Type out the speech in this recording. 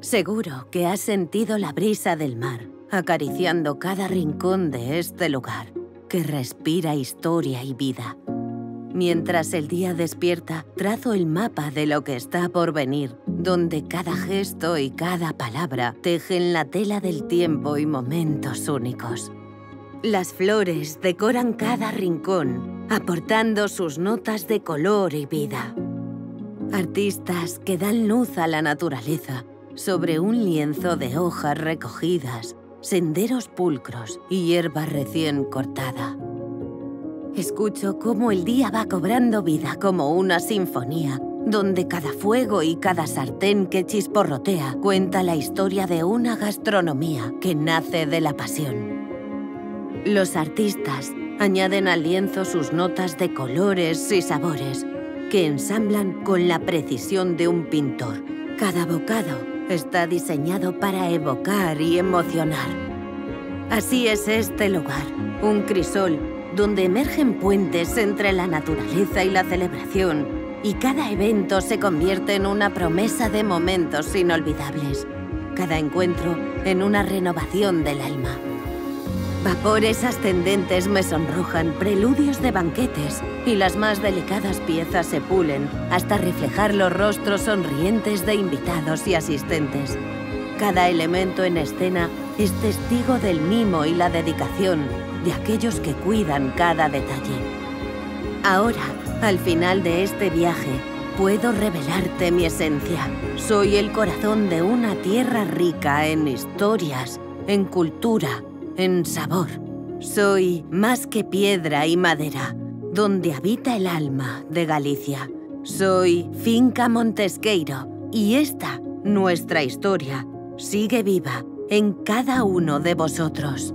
Seguro que has sentido la brisa del mar acariciando cada rincón de este lugar que respira historia y vida. Mientras el día despierta, trazo el mapa de lo que está por venir, donde cada gesto y cada palabra tejen la tela del tiempo y momentos únicos. Las flores decoran cada rincón, aportando sus notas de color y vida. Artistas que dan luz a la naturaleza sobre un lienzo de hojas recogidas, senderos pulcros y hierba recién cortada. Escucho cómo el día va cobrando vida como una sinfonía, donde cada fuego y cada sartén que chisporrotea cuenta la historia de una gastronomía que nace de la pasión. Los artistas añaden al lienzo sus notas de colores y sabores, que ensamblan con la precisión de un pintor. Cada bocado está diseñado para evocar y emocionar. Así es este lugar, un crisol donde emergen puentes entre la naturaleza y la celebración, y cada evento se convierte en una promesa de momentos inolvidables, cada encuentro en una renovación del alma. Vapores ascendentes me sonrojan, preludios de banquetes, y las más delicadas piezas se pulen hasta reflejar los rostros sonrientes de invitados y asistentes. Cada elemento en escena es testigo del mimo y la dedicación de aquellos que cuidan cada detalle. Ahora, al final de este viaje, puedo revelarte mi esencia. Soy el corazón de una tierra rica en historias, en cultura, en sabor. Soy más que piedra y madera, donde habita el alma de Galicia. Soy Finca Montesqueiro y esta, nuestra historia, sigue viva en cada uno de vosotros.